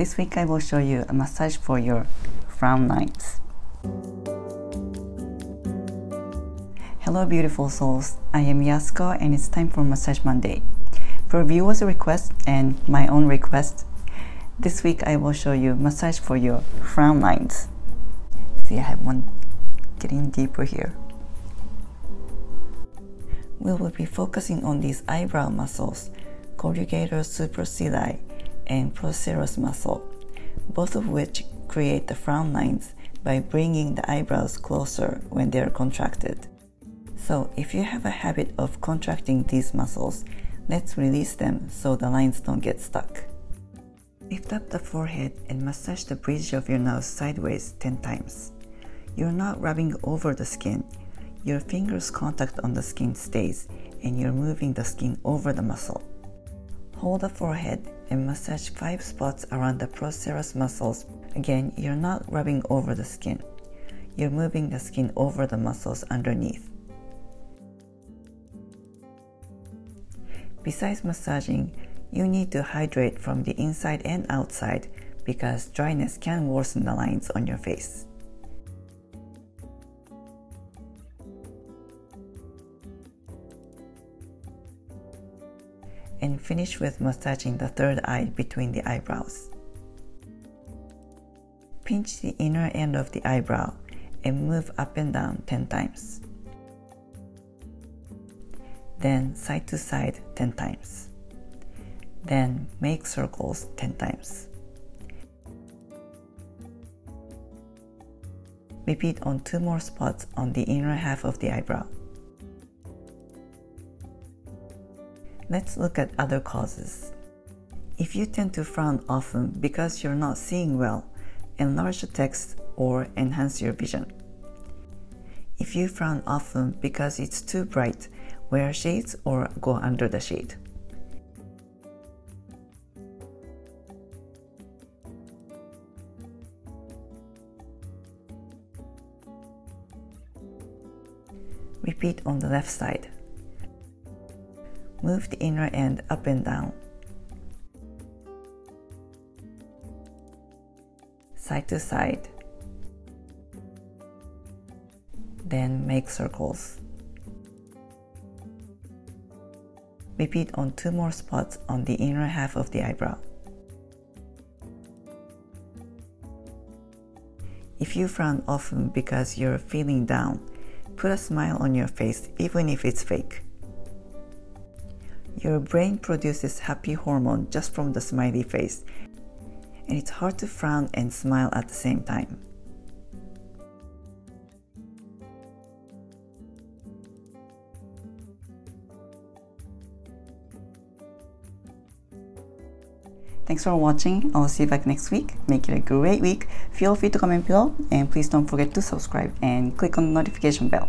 This week I will show you a massage for your frown lines. Hello beautiful souls, I am Yasuko and it's time for Massage Monday. For viewers request and my own request, this week I will show you massage for your frown lines. See I have one getting deeper here. We will be focusing on these eyebrow muscles, corrugator supercilii and procerus muscle, both of which create the frown lines by bringing the eyebrows closer when they are contracted. So if you have a habit of contracting these muscles, let's release them so the lines don't get stuck. Lift up the forehead and massage the bridge of your nose sideways 10 times. You're not rubbing over the skin, your fingers contact on the skin stays and you're moving the skin over the muscle. Hold the forehead and massage 5 spots around the procerus muscles. Again, you're not rubbing over the skin. You're moving the skin over the muscles underneath. Besides massaging, you need to hydrate from the inside and outside because dryness can worsen the lines on your face. And finish with massaging the third eye between the eyebrows. Pinch the inner end of the eyebrow and move up and down 10 times. Then side to side 10 times. Then make circles 10 times. Repeat on two more spots on the inner half of the eyebrow. Let's look at other causes. If you tend to frown often because you're not seeing well, enlarge the text or enhance your vision. If you frown often because it's too bright, wear shades or go under the shade. Repeat on the left side. Move the inner end up and down. Side to side. Then make circles. Repeat on two more spots on the inner half of the eyebrow. If you frown often because you're feeling down, put a smile on your face even if it's fake. Your brain produces happy hormone just from the smiley face, and it's hard to frown and smile at the same time. Thanks for watching. I'll see you back next week. Make it a great week. Feel free to comment below and please don't forget to subscribe and click on the notification bell.